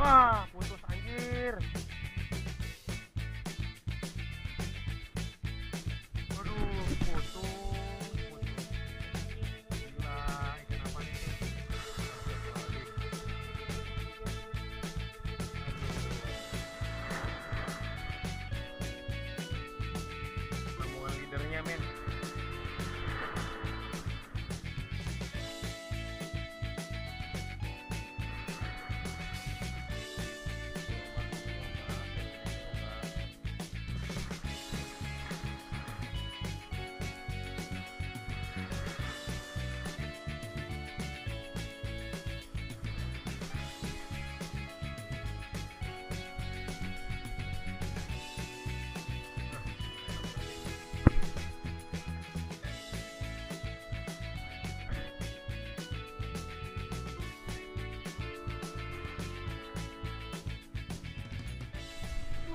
Wah,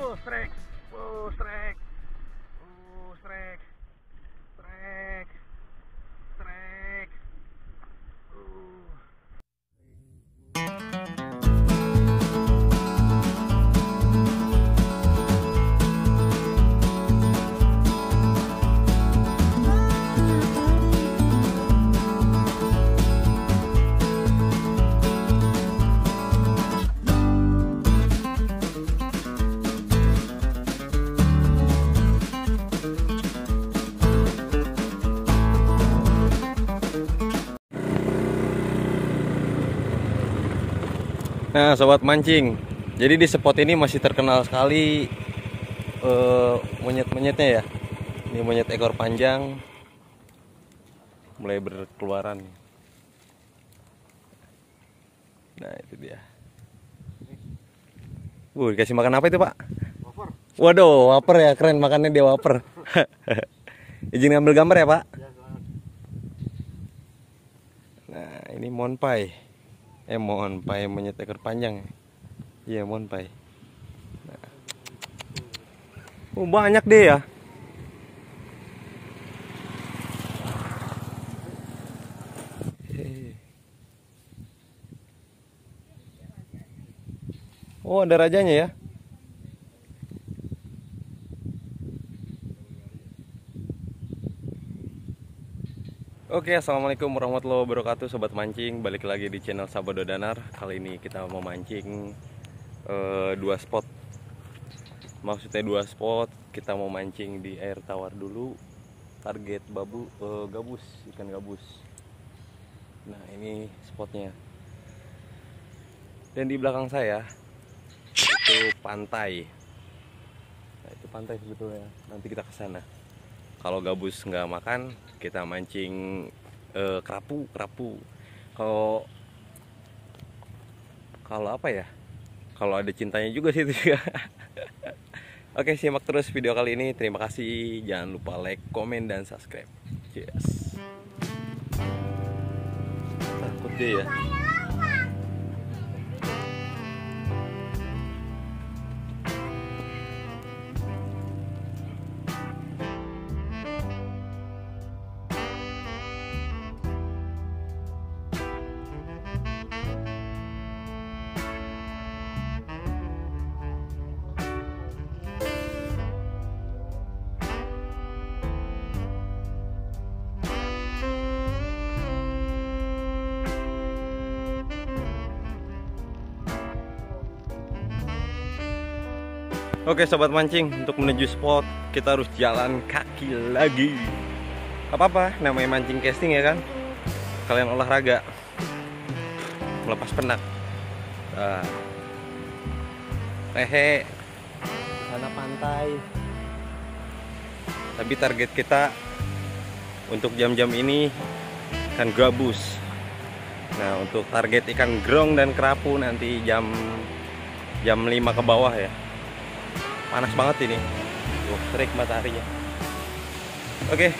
Uh, strike. Uh, strike. Nah, sobat mancing. Jadi di spot ini masih terkenal sekali eh, monyet-monyetnya ya. Ini monyet ekor panjang mulai berkeluaran. Nah, itu dia. Wuh, dikasih makan apa itu, Pak? Waduh, waper ya, keren makannya dia waper. Izin ngambil gambar ya, Pak? Nah, ini monpai. Eh, monpai monyet ekor panjang. Iya, monpai. Nah. Oh, banyak deh ya. Oh, ada rajanya ya. Oke, assalamualaikum warahmatullahi wabarakatuh, sobat mancing. Balik lagi di channel Sabodo Danar. Kali ini kita mau mancing eh, dua spot. Maksudnya dua spot. Kita mau mancing di air tawar dulu. Target babu eh, gabus, ikan gabus. Nah, ini spotnya. Dan di belakang saya itu pantai. Nah, itu pantai sebetulnya. Nanti kita ke sana kalau gabus nggak makan kita mancing eh, kerapu kerapu. Kalau kalau apa ya? Kalau ada cintanya juga sih itu juga. Oke simak terus video kali ini. Terima kasih. Jangan lupa like komen dan subscribe. Yes takut dia ya Oke sobat mancing untuk menuju spot kita harus jalan kaki lagi. Apa apa namanya mancing casting ya kan? Kalian olahraga melepas penat. Nah. Hehe. Sana pantai. Tapi target kita untuk jam-jam ini kan gabus. Nah untuk target ikan grong dan kerapu nanti jam jam 5 ke bawah ya panas banget ini. Tuh terik mataharinya. Oke.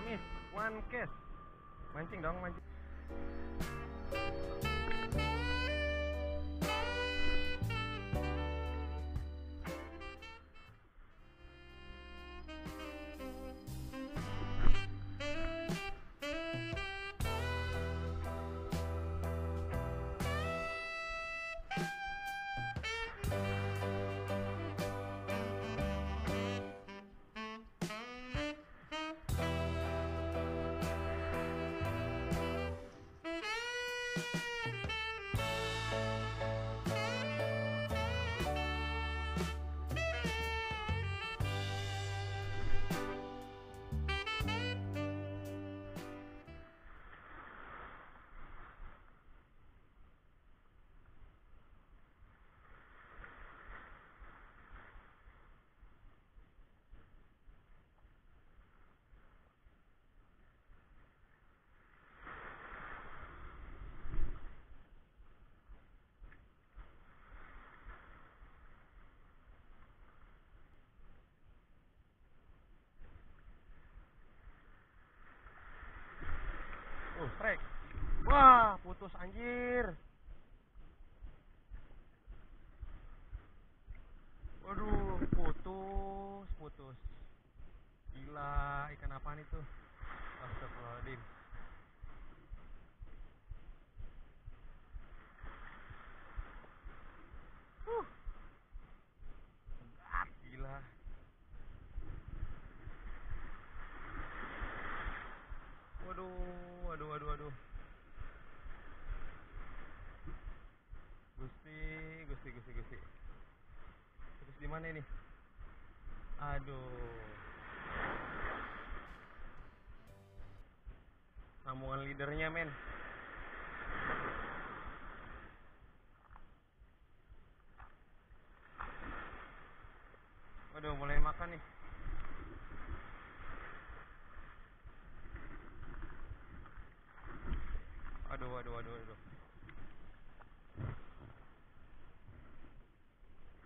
Amis one case mancing dong mancing trek. Wah, putus anjir. Waduh, putus, putus. Gila, ikan apaan itu? Astagfirullahaladzim. Huh. Berat, gila. Waduh, waduh, waduh, waduh. Gusti, Gusti, Gusti, Gusti. Terus di mana ini? Aduh. Sambungan leadernya, men. Waduh, mulai makan nih. Aduh, aduh, aduh, aduh.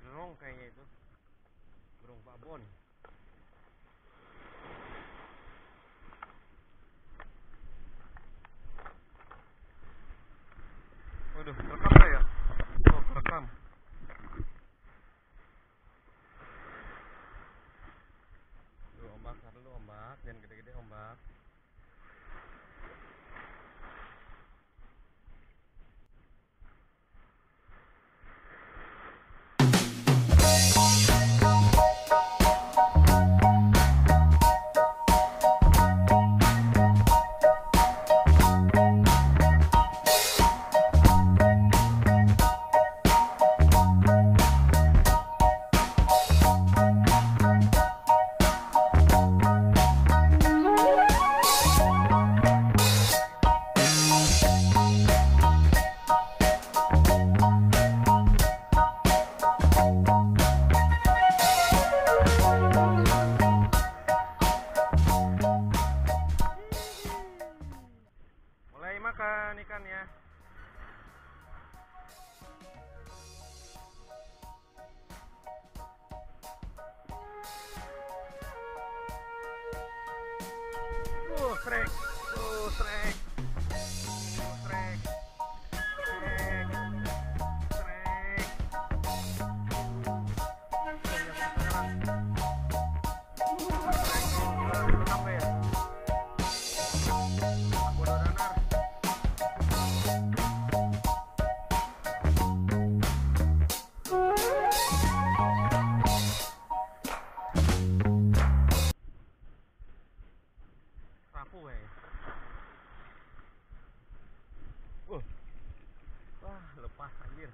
Gerong kayaknya itu. Gerong babon. Waduh, rekam ya? Oh, rekam. Duh, ombak, tar dulu ombak, jangan gede-gede ombak. Uh, trek. Uh, anjir.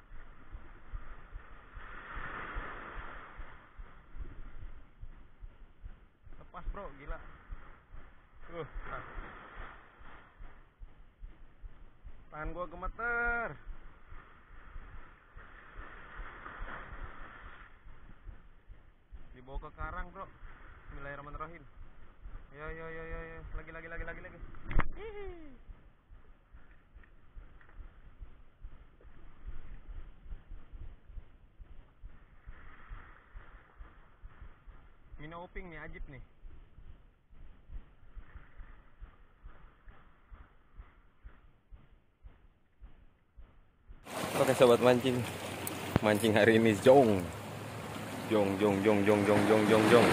Lepas, Bro, gila. Uh, nah. Tangan gua gemeter. Dibawa ke karang, Bro. Bismillahirrahmanirrahim. Ya, ya, ya, ya, ya. Lagi, lagi, lagi, lagi, lagi. Mina Uping nih, ajib nih. Oke sobat mancing. Mancing hari ini jong Jong jong jong jong jong jong jong jong